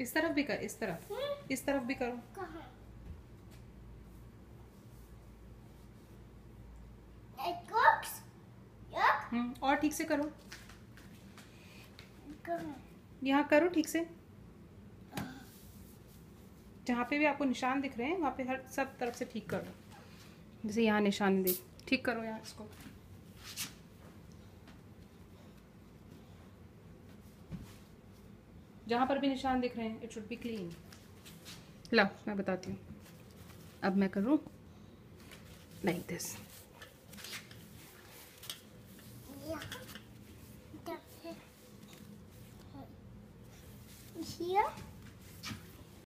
इस तरफ़ भी कर इस तरफ़। हम्म, इस तरफ़ भी करो। हम्म और ठीक से करो। यहाँ करो ठीक से। जहाँ पे भी आपको निशान दिख रहे हैं वहाँ पे हर सब तरफ़ से ठीक करो। जैसे यहाँ निशान देख ठीक करो यहाँ इसको। जहाँ पर भी निशान दिख रहे हैं इट शुड बी क्लीन ला मैं बताती हूँ। अब मैं करूँ? Like this here